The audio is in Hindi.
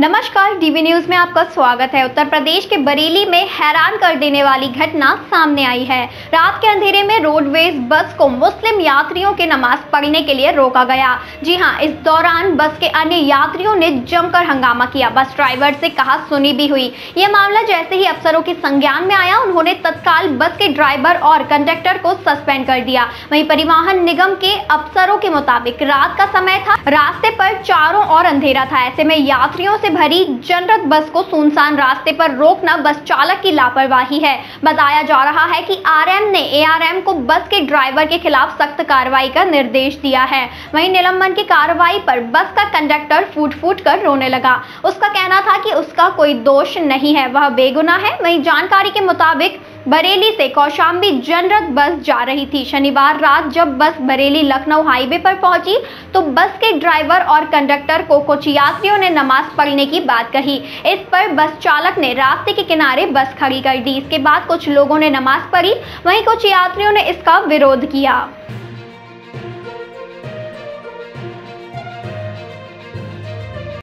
नमस्कार डीवी न्यूज़ में आपका स्वागत है। उत्तर प्रदेश के बरेली में हैरान कर देने वाली घटना सामने आई है। रात के अंधेरे में रोडवेज़ बस को मुस्लिम यात्रियों के नमाज़ पढ़ने के लिए रोका गया। जी हाँ, इस दौरान बस के अन्य यात्रियों ने जमकर हंगामा किया। बस ड्राइवर से कहा, सुनी भी हुई। यह मामला जैसे ही अफसरों के संज्ञान में आया, उन्होंने तत्काल बस के ड्राइवर और कंडक्टर को सस्पेंड कर दिया। वही परिवहन निगम के अफसरों के मुताबिक रात का समय था। रास्ते पर चारों और अंधेरा था। ऐसे में यात्रियों से भरी जनरत बस को सुनसान रास्ते पर रोकना बस चालक की लापरवाही है। बताया जा रहा है कि आरएम ने एआरएम को बस के ड्राइवर के खिलाफ सख्त कार्रवाई का निर्देश दिया है। वहीं निलंबन की कार्रवाई पर बस का कंडक्टर फूट फूट कर रोने लगा। उसका कहना था कि उसका कोई दोष नहीं है, वह बेगुना है। वहीं जानकारी के मुताबिक बरेली से कौशाम्बी जनरत बस जा रही थी। शनिवार रात जब बस बरेली लखनऊ हाईवे पर पहुँची तो बस के ड्राइवर और कंडक्टर को कुछ यात्रियों ने नमाज़ पढ़ने की बात कही। इस पर बस चालक ने रास्ते के किनारे बस खड़ी कर दी। इसके बाद कुछ लोगों ने नमाज़ पढ़ी। वहीं कुछ यात्रियों ने इसका विरोध किया।